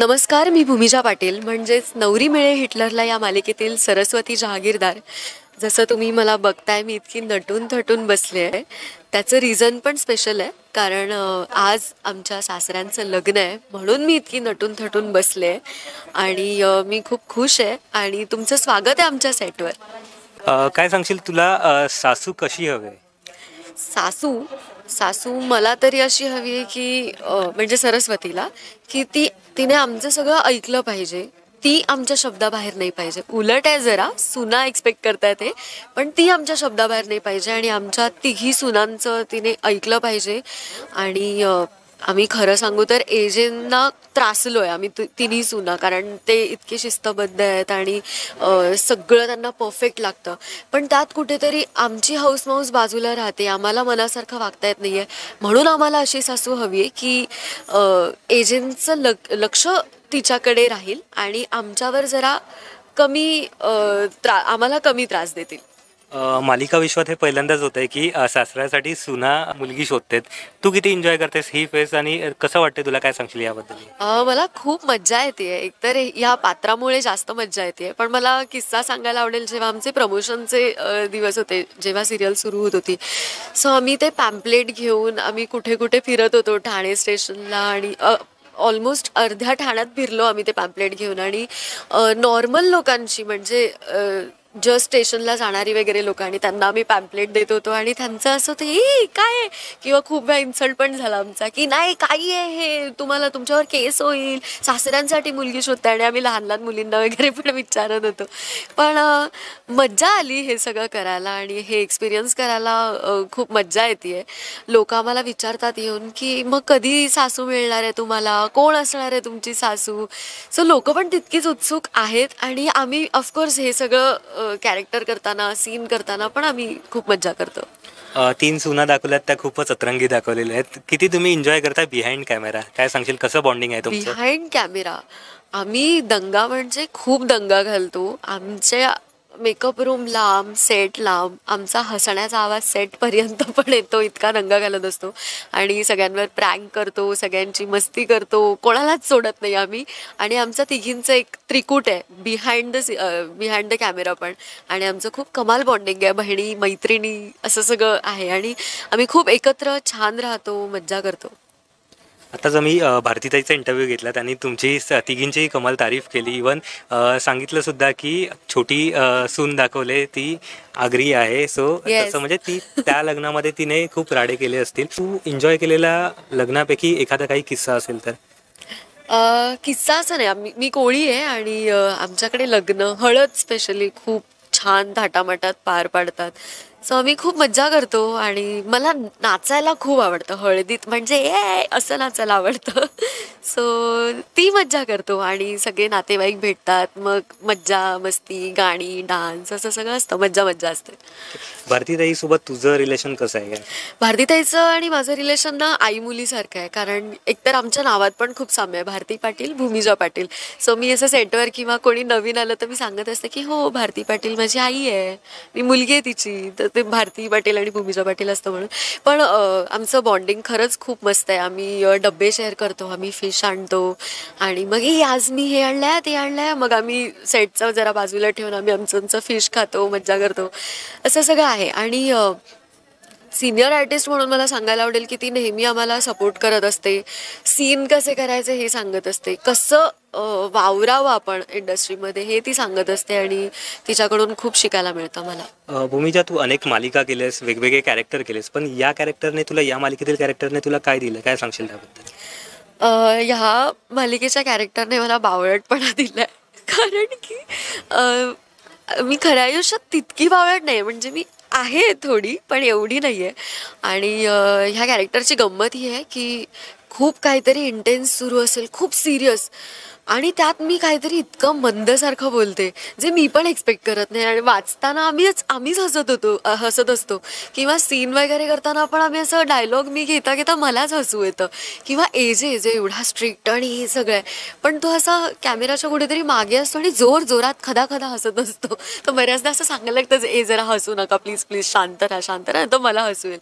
नमस्कार मी भूमिजा पाटील. म्हणजेच नवरी मिळे हिटलरला या मालिकेतील सरस्वती जहागीरदार. जसं तुम्ही मला बघताय मी इतकी नटून थटून बसले आहे. त्याचं रिझन पण स्पेशल आहे कारण आज आमच्या सासऱ्यांचं लग्न आहे म्हणून मी इतकी नटून थटून बसले आहे. आणि मी खूप खुश आहे आणि तुमचं स्वागत आहे आमच्या सेटवर काय सांगशील तुला सासू कशी हवे? सासू सासू मला तरी अशी हवी आहे की म्हणजे सरस्वतीला की ती तिने आमचं सगळं ऐकलं पाहिजे. ती आमच्या शब्दाबाहेर नाही पाहिजे. उलट आहे जरा सुना एक्सपेक्ट करताय ते पण ती आमच्या शब्दाबाहेर नाही पाहिजे आणि आमच्या तिघी सुनांचं तिने ऐकलं पाहिजे. आणि आम्ही खरं सांगू तर एजेंना त्रासलोय आम्ही ति- तिन्ही सुना कारण ते इतके शिस्तबद्ध आहेत आणि सगळं त्यांना परफेक्ट लागतं. पण त्यात कुठेतरी आमची हाऊसमाऊस बाजूला राहते. आम्हाला मनासारखं वागता येत नाही आहे म्हणून आम्हाला अशी सासू हवी आहे की एजेंटचं लक लक्ष तिच्याकडे राहील आणि आमच्यावर जरा कमी त्रा आम्हाला कमी त्रास देतील. मालिका विश्वात हे पहिल्यांदाच होत आहे की सासऱ्यासाठी सुना मुलगी शोधतेत. तू किती एन्जॉय करतेस ही फेस आणि कसं वाटते तुला? काय सांगशील याबद्दल? मला खूप मज्जा येते एकतर या पात्रामुळे जास्त मज्जा येते पण मला किस्सा सांगायला आवडेल जेव्हा आमचे प्रमोशनचे दिवस होते जेव्हा सिरियल सुरू होत होती. सो आम्ही ते पॅम्पलेट घेऊन आम्ही कुठे कुठे फिरत होतो ठाणे स्टेशनला आणि ऑलमोस्ट अर्ध्या ठाण्यात फिरलो आम्ही ते पॅम्पलेट घेऊन. आणि नॉर्मल लोकांची म्हणजे जस्ट स्टेशनला जाणारी वगैरे लोक आणि त्यांना आम्ही पॅम्पलेट देत होतो आणि त्यांचं असं होतं ए काय आहे?" किंवा खूप वेळा इन्सल्ट पण झाला आमचा की नाही काही आहे हे तुम्हाला तुमच्यावर केस होईल सासऱ्यांसाठी मुलगी शोधते. आणि आम्ही लहान लहान मुलींना वगैरे पण विचारत होतो. पण मज्जा आली हे सगळं करायला आणि हे एक्सपिरियन्स करायला खूप मज्जा येते लोक आम्हाला विचारतात येऊन की मग कधी सासू मिळणार आहे तुम्हाला? कोण असणार आहे तुमची सासू? सो लोक पण तितकीच उत्सुक आहेत आणि आम्ही ऑफकोर्स हे सगळं कॅरेक्टर करताना सीन करताना पण आम्ही खूप मज्जा करतो. तीन सुना दाखवल्यात त्या खूपच अतरंगी दाखवलेल्या आहेत. किती तुम्ही एन्जॉय करता बिहाइंड कॅमेरा काय सांगशील? कसं बॉन्डिंग आहे तुमचं? बिहाइंड कॅमेरा आम्ही दंगा म्हणजे खूप दंगा घालतो. आमच्या मेकअप रूम लांब सेट लांब आमचा हसण्याचा आवाज सेटपर्यंत पण येतो इतका रंग घालत असतो. आणि सगळ्यांवर प्रँक करतो सगळ्यांची मस्ती करतो कोणालाच सोडत नाही आम्ही. आणि आमचा तिघींचं एक त्रिकूट आहे behind the behind the camera पण. आणि आमचं खूप कमाल बॉन्डिंग आहे बहिणी मैत्रिणी असं सगळं आहे. आणि आम्ही खूप एकत्र छान राहतो मज्जा करतो. आताच आम्ही अ, भारतीताईचा इंटरव्ह्यू घेतला त्यांनी तुमची तिघींचीही कमाल तारीफ केली. इवन सांगितलं सुद्धा की छोटी सून दाखवले ती आगरी आहे. सो. तसं म्हणजे ती त्या लग्नामध्ये तिने खूप राडे केले असतील. तू एन्जॉय केलेल्या लग्नापैकी एखादा काही किस्सा असेल तर? किस्सा असं नाही. मी कोळी आहे आणि आमच्याकडे लग्न हळद स्पेशली खूप छान थाटामाटात पार पाडतात. सो आम्ही खूप मज्जा करतो आणि मला नाचायला खूप आवडतं. हळदीत म्हणजे ए असं नाचायला आवडतं. सो ती मज्जा करतो आणि सगळे नातेवाईक भेटतात. मग मज्जा मस्ती गाणी डान्स असं सगळं असतं. मज्जा मज्जा असते. भारतीताई सोबत तुझं रिलेशन कसं आहे? भारतीताईचं आणि माझं रिलेशन ना आई मुलीसारखं आहे. कारण एकतर आमच्या नावात पण खूप साम्य आहे. भारती पाटील भूमिजा पाटील. सो मी असं सेटवर किंवा कोणी नवीन आलं तर मी सांगत असते की हो भारती पाटील माझी आई आहे. मी मुलगी आहे तिची. तर ते भारती पाटील आणि भूमिजा पाटील असतं म्हणून. पण आमचं बॉन्डिंग खरंच खूप मस्त आहे. आम्ही डब्बे शेअर करतो आम्ही फिश आणतो आणि मग "ए, आज मी हे आणलंय ते आणलंय मग आम्ही सेटचं जरा बाजूला ठेवून आम्ही आमचं आमचं फिश खातो मज्जा करतो. असं सगळं आहे. आणि सिनियर आर्टिस्ट म्हणून मला सांगायला आवडेल की ती नेहमी आम्हाला सपोर्ट करत असते. सीन कसे करायचे हे सांगत असते. कसं वावरावं आपण इंडस्ट्रीमध्ये हे ती सांगत असते आणि तिच्याकडून खूप शिकायला मिळतं मला. भूमिजा तू अनेक मालिका केलेस वेगवेगळे कॅरेक्टर केलेस पण या कॅरेक्टरने तुला या मालिकेतील कॅरेक्टरने तुला काय दिलं? काय सांगशील त्याबद्दल? ह्या मालिकेच्या कॅरेक्टरने मला बावळटपणा दिलाय. कारण की मी खऱ्या आयुष्यात तितकी बावळट नाही. म्हणजे मी आहे थोडी पण एवढी नाही आहे आणि ह्या कॅरेक्टरची गंमत ही आहे की खूप काहीतरी इंटेन्स सुरू असेल खूप सिरियस आणि त्यात मी काहीतरी इतकं मंदसारखं बोलते जे मी पण एक्सपेक्ट करत नाही. आणि वाचताना आम्हीच आम्हीच हसत होतो हसत असतो. किंवा सीन वगैरे करताना पण आम्ही असं डायलॉग मी घेता घेता मलाच हसू येतं. किंवा एजे जे एवढा स्ट्रिक्ट आणि हे सगळं आहे. पण तो असा कॅमेराच्या कुठेतरी मागे असतो आणि जोर जोरात खदा खदा हसत असतो. तर बऱ्याचदा असं सांगायला लागतं ए जरा हसू नका प्लीज प्लीज शांत राहा शांत राहा. तर मला हसू येईल.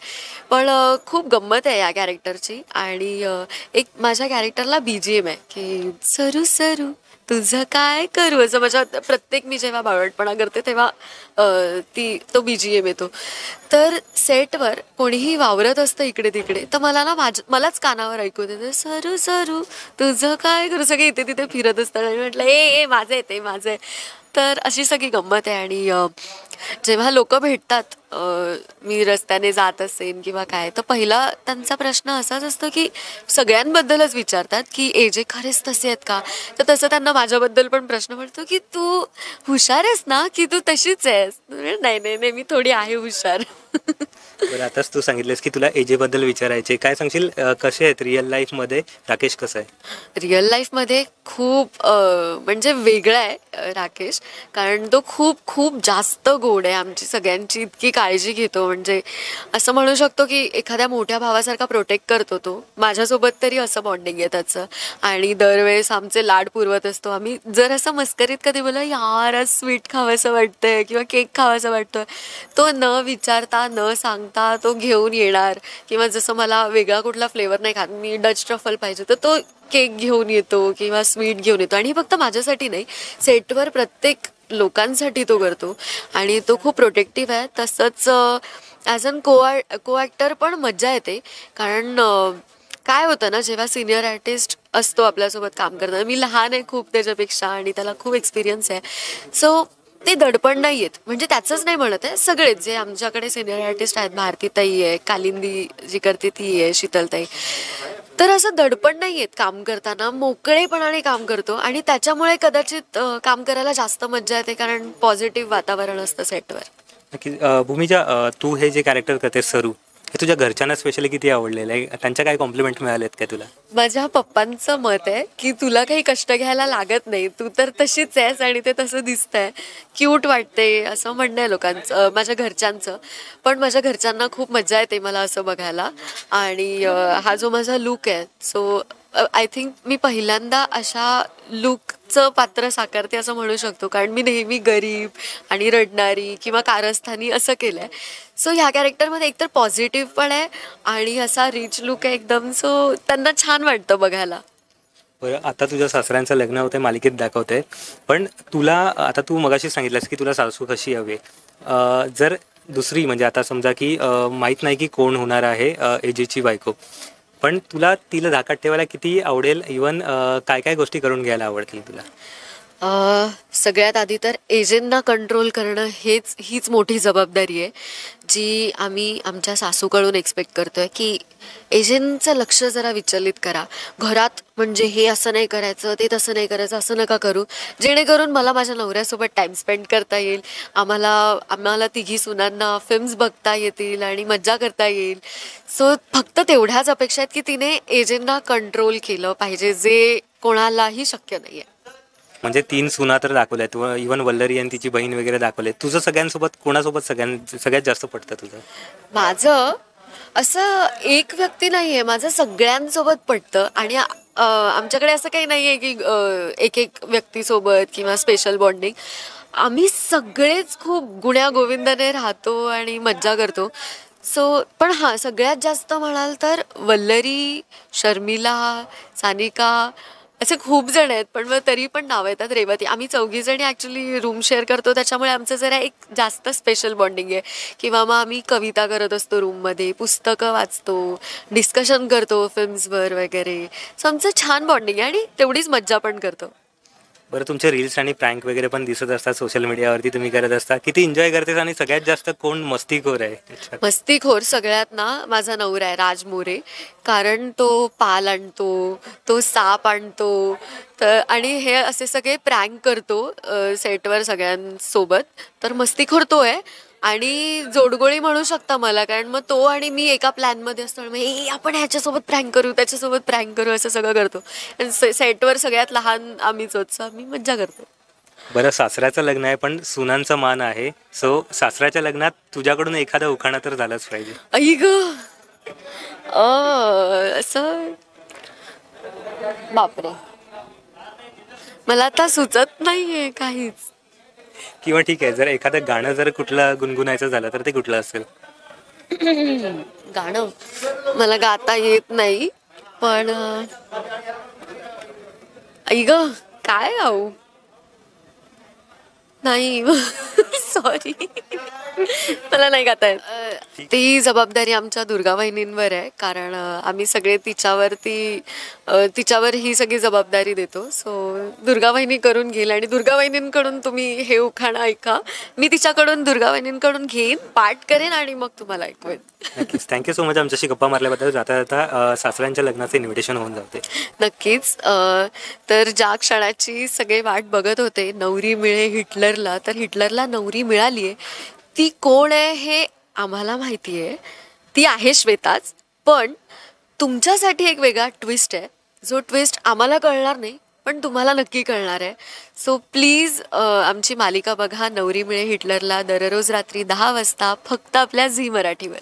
पण खूप गंमत आहे या कॅरेक्टरची आणि एक माझ्या कॅरेक्टरला बी जी एम आहे की सरूस सरू तुझं काय करू? असं माझ्या प्रत्येक मी जेव्हा बावळटपणा करते तेव्हा ती तो बी जी एम येतो. तर सेटवर कोणीही वावरत असतं इकडे तिकडे तर मला ना माझ मलाच कानावर ऐकू देते सरू सरू तुझं काय करू? सगळे इथे तिथे फिरत असतात. आणि म्हटलं ए ए माझं आहे ते माझं आहे. तर अशी सगळी गंमत आहे. आणि जेव्हा लोक भेटतात मी रस्त्याने जात असेन किंवा काय तर पहिला त्यांचा प्रश्न असाच असतो की सगळ्यांबद्दलच विचारतात की ए जे खरेच तसे आहेत का? तर तसं त्यांना माझ्याबद्दल पण प्रश्न पडतो की तू हुशार आहेस ना की तू तशीच आहेस? नाही नाही नाही मी थोडी आहे हुशार. बरं आताच तू सांगितलंस की तुला एजेबद्दल विचारायचे काय सांगशील? कसे आहेत रिअल लाईफमध्ये राकेश कसं आहे? रिअल लाईफमध्ये खूप अ, म्हणजे वेगळा आहे राकेश. कारण तो खूप खूप जास्त गोड आहे आमची सगळ्यांची. इतकी काळजी घेतो. म्हणजे असं म्हणू शकतो की एखाद्या मोठ्या भावासारखा प्रोटेक्ट करतो तो. माझ्यासोबत तरी असं बॉन्डिंग आहे त्याचं. आणि दरवेळेस आमचे लाड पुरवत असतो. आम्ही जर असं मस्करीत कधी बोला यार आज स्वीट खावंसं वाटतंय किंवा केक खावासा वाटतोय तो न विचारता न सांगता तो घेऊन येणार. किंवा जसं मला वेगळा कुठला फ्लेवर नाही खात मी डच ट्रफल पाहिजे तर तो केक घेऊन येतो किंवा स्वीट घेऊन येतो. आणि हे फक्त माझ्यासाठी नाही. सेटवर प्रत्येक लोकांसाठी तो करतो आणि तो खूप प्रोटेक्टिव्ह आहे. तसंच ॲज अन को को ॲक्टर पण मज्जा येते. कारण काय होतं ना जेव्हा सिनियर आर्टिस्ट असतो आपल्यासोबत काम करताना मी लहान आहे खूप त्याच्यापेक्षा आणि त्याला खूप एक्सपिरियन्स आहे. सो ते दडपण नाही आहेत म्हणजे त्याचंच नाही म्हणत आहे सगळेच जे आमच्याकडे सिनियर आर्टिस्ट आहेत भारतीताई आहे कालिंदी जी करते ती आहे शीतलताई. तर असं दडपण नाही येत काम करताना. मोकळेपणाने काम करतो आणि त्याच्यामुळे कदाचित काम करायला जास्त मज्जा येते कारण पॉझिटिव्ह वातावरण असतं सेटवर नक्की भूमिजा तू हे जे कॅरेक्टर करते सरू हे तुझ्या घरच्यांना स्पेशली किती आवडलेलं आहे? त्यांच्या काय कॉम्प्लिमेंट मिळालेत का तुला? माझ्या पप्पांचं मत आहे की तुला काही कष्ट घ्यायला लागत नाही. तू तर तशीच आहेस आणि ते तसं दिसतंय. क्यूट वाटते असं म्हणणं आहे लोकांचं माझ्या घरच्यांचं. पण माझ्या घरच्यांना खूप मजा येते मला असं बघायला. आणि हा जो माझा लुक आहे सो आय थिंक मी पहिल्यांदा अशा लुकचं पात्र साकारते असं म्हणू शकतो. कारण मी नेहमी गरीब आणि रडणारी किंवा कारस्थानी असं केलं आहे सो ह्या कॅरेक्टरमध्ये एकतर पॉझिटिव्ह पण आहे आणि असा रिच लुक आहे एकदम. सो त्यांना छान वाटतं बघायला. बरं आता तुझ्या सासऱ्यांचं लग्न होतं मालिकेत दाखवते. पण तुला आता तू मगाशी सांगितलंस की तुला सासू कशी हवी जर दुसरी म्हणजे आता समजा की माहीत नाही की कोण होणार आहे एजेची बायको. पण तुला तिला धाकात ठेवायला किती आवडेल? इवन काय काय गोष्टी करून घ्यायला आवडतील तुला? सगळ्यात आधी तर एजेंना कंट्रोल करणं हेच हीच मोठी जबाबदारी आहे जी आम्ही आमच्या सासूकडून एक्सपेक्ट करतो आहे की एजंटचं लक्ष जरा विचलित करा. घरात म्हणजे हे असं नाही करायचं ते तसं नाही करायचं असं नका करू. जेणेकरून मला माझ्या नवऱ्यासोबत टाईम स्पेंड करता येईल आम्हाला आम्हाला तिघी सुनांना फिल्म्स बघता येतील आणि मज्जा करता येईल. सो फक्त तेवढ्याच अपेक्षा आहेत की तिने एजंटना कंट्रोल केलं पाहिजे जे कोणालाही शक्य नाही आहे म्हणजे तीन सुना तर दाखवल्यात. इवन वल्लरी आणि तिची बहीण वगैरे दाखवले तुझं सगळ्यांसोबत कोणासोबत सगळ्यां सगळ्यात जास्त पडतं तुझं? माझं? असं एक व्यक्ती नाही आहे माझं सगळ्यांसोबत पटतं आणि आमच्याकडे असं काही नाही आहे की एक एक व्यक्तीसोबत किंवा स्पेशल बॉन्डिंग आम्ही सगळेच खूप गुण्या गोविंदाने राहतो आणि मज्जा करतो. सो पण हां सगळ्यात जास्त म्हणाल तर वल्लरी शर्मिला सानिका असे खूप जण आहेत पण मग तरी पण नावं येतात रेवती. आम्ही चौघी जणी ॲक्च्युली रूम शेअर करतो त्याच्यामुळे आमचं जरा एक जास्त स्पेशल बॉन्डिंग आहे. किंवा मग आम्ही कविता करत असतो रूममध्ये पुस्तकं वाचतो डिस्कशन करतो फिल्म्सवर वगैरे. सो आमचं छान बॉन्डिंग आहे आणि तेवढीच मज्जा पण करतो. बरं तुमचे रील्स आणि प्रँक वगैरे पण दिसत असतात सोशल मीडियावरती तुम्ही करत असता. किती एन्जॉय करतेस आणि सगळ्यात जास्त कोण मस्तीखोर आहे मस्तीखोर सगळ्यात ना माझा नवरा आहे राज मोरे. कारण तो पाल आणतो तो साप आणतो तर आणि हे असे सगळे प्रँक करतो सेटवर सगळ्यांसोबत. तर मस्तीखोर तो आहे. आणि जोडगोळी म्हणू शकता मला कारण मग तो आणि मी एका प्लॅनमध्ये असतो आणि मग "ए, आपण ह्याच्यासोबत प्रँक करू त्याच्यासोबत प्रँक करू असं सगळं करतो. आणि सेटवर सगळ्यात लहान आम्हीच होत आम्ही मज्जा करतो. बरं सासऱ्याचं लग्न आहे पण सुनांचा मान आहे. सो सासऱ्याच्या लग्नात तुझ्याकडून एखादा उखाणा तर झालाच पाहिजे. आई ग! असं? बापरे. मला आता सुचत नाहीये काहीच. किंवा ठीक आहे जर एखादं गाणं जर कुठलं गुणगुणायचं झालं तर ते कुठलं असेल? गाणं मला गाता येत नाही पण आई ग काय आऊ नाही सॉरी मला नाही गाता येत. ती जबाबदारी आमच्या दुर्गा वहिनींवर आहे कारण आम्ही सगळे तिच्यावरती तिच्यावर ही सगळी जबाबदारी देतो. सो दुर्गा वहिनी करून घेईल आणि दुर्गा वहिनींकडून तुम्ही हे उखाणं ऐका. मी तिच्याकडून दुर्गा वहिनींकडून घेईन पाठ करेन आणि मग तुम्हाला ऐकवेन. नक्कीच. थँक्यू सो मच आमच्याशी गप्पा मारल्याबद्दल जाता जाता सासऱ्यांच्या लग्नाचं इन्व्हिटेशन होऊन जाते. नक्कीच. तर ज्या क्षणाची सगळे वाट बघत होते नवरी मिळे हिटलरला तर हिटलरला नवरी मिळाली आहे ती कोण आहे हे आम्हाला माहिती आहे ती आहे श्वेताच पण तुमच्यासाठी एक वेगळा ट्विस्ट आहे. जो ट्विस्ट आम्हाला कळणार नाही पण तुम्हाला नक्की कळणार आहे. सो प्लीज आमची मालिका बघा. नवरी मिळे हिटलरला दररोज रात्री दहा वाजता फक्त आपल्या झी मराठीवर.